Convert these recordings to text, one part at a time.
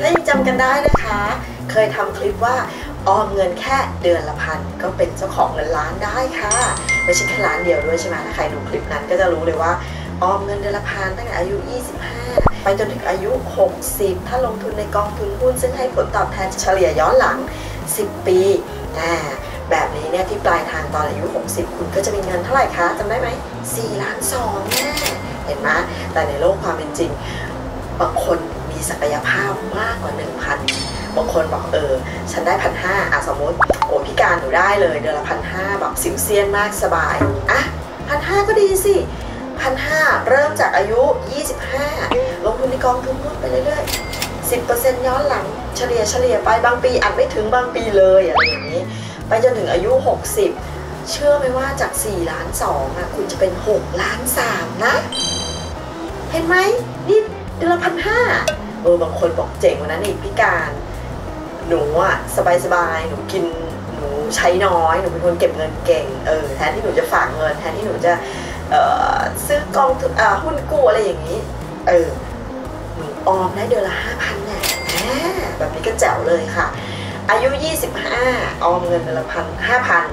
ถ้ายังจำกันได้นะคะ เคยทำคลิปว่าออมเงินแค่เดือนละพันก็เป็นเจ้าของเงินล้านได้ค่ะ ไม่ใช่แค่ล้านเดียวด้วยใช่ไหมถ้าใครดูคลิปนั้นก็จะรู้เลยว่าออมเงินเดือนละพันตั้งแต่อายุ 25 ไปจนถึงอายุ 60 ถ้าลงทุนในกองทุนหุ้นซึ่งให้ผลตอบแทนเฉลี่ยย้อนหลัง 10 ปีอ่าแบบนี้เนี่ยที่ปลายทางตอนอายุ 60 คุณก็จะมีเงินเท่าไหร่คะจำได้ไหม4ล้าน2แน่ เห็นไหมแต่ในโลกความเป็นจริง บางคนมีศักยภาพมากกว่า 1,000 บางคนบอกเออ ฉันได้พันห้าอะสมมติโอ้พิการหนูได้เลย เดือนละพันห้าแบบสิวเซียนมากสบาย อะพันห้าก็ดีสิพันห้าเริ่มจากอายุ 25 ลงทุนในกองทุนหุ้นไปเรื่อยๆ 10%ย้อนหลังเฉลี่ยเฉลี่ยไปบางปีอาจไม่ถึงบางปีเลยอะไรอย่างนี้ ไปจนถึงอายุ 60 เชื่อไหมว่าจาก 4 ล้าน2อะคุณจะเป็น 6 ล้าน 3 นะ เห็นไหมนี่เดือนละพันห้าเออบางคนบอกเจ๋งกว่านั้นอีกพิการ หนูอะสบายสบายๆหนูกินหนูใช้น้อย หนูเป็นคนเก็บเงินเก่งเออแทนที่หนูจะฝากเงิน แทนที่หนูจะเออซื้อกองทุนอ่าหุ้นกู้อะไรอย่างนี้ เออหนูออมได้เดือนละห้าพันเนี่ยแหมแบบนี้ก็แจ๋วเลยค่ะ อายุ 25 ออมเงินเดือนละพันห้าพัน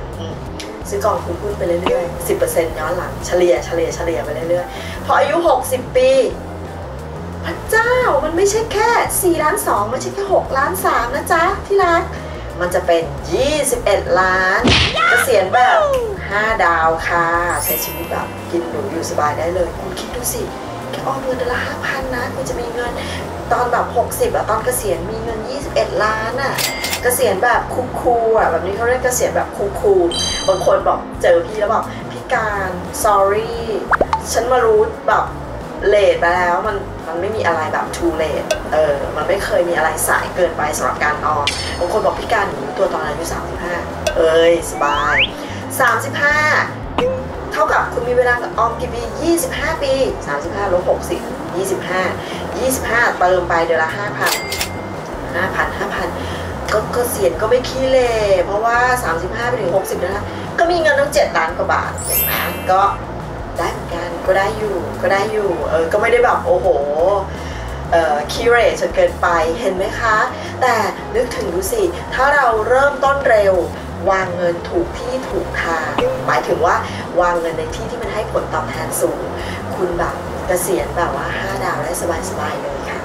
ซื้อกองทุนหุ้นไปเรื่อยๆ10%ย้อนหลังเฉลี่ยเฉลี่ยเฉลี่ยไปเรื่อยๆ พออายุ 60 ปี พระเจ้ามันไม่ใช่แค่4ล้าน2ไม่ใช่แค่6ล้าน3นะจ๊ะ ที่รัก มันจะเป็น 21 ล้านเกษียณแบบ 5 ดาวค่ะ ใช้ชีวิตแบบกินหรูอยู่สบายได้เลย คุณคิดดูสิแค่ออมเงินเดือนละ5,000นะ คุณจะมีเงินตอนแบบ 60อะตอนเกษียณมีเงิน 21 ล้านอะ เกษียณแบบคูลๆอะแบบนี้เขาเรียกเกษียณแบบคูลๆบางคนบอกเจอพี่แล้วบอกพี่การ sorry ฉันมารู้แบบเลทไปแล้วมันมันไม่มีอะไรแบบ too late เออ มันไม่เคยมีอะไรสายเกินไปสำหรับการออมบางคนบอกพี่การหนูตัวตอนอายุ35 เอ้ย สบาย 35 เท่ากับคุณมีเวลาออมกี่ปี25 ปี 35ลบ60 25 25 เติมไปเดือนละ 5,000 5,000 5,000 ก็เกษียณก็ไม่ขี้เลเพราะว่า 35ไปถึง 60นะคะก็มีเงินตั้ง7ล้านกว่าบาทเห็นไหมก็ได้เหมือนกันก็ได้อยู่ก็ได้อยู่เออก็ไม่ได้แบบโอ้โหเอ่อคีเรทจนเกินไปเห็นไหมคะ แต่นึกถึงดูสิ ถ้าเราเริ่มต้นเร็ว วางเงินถูกที่ถูกทางหมายถึงว่าวางเงินในที่ที่มันให้ผลตอบแทนสูง คุณแบบเกษียณแบบว่า 5 ดาวได้สบายๆเลยค่ะ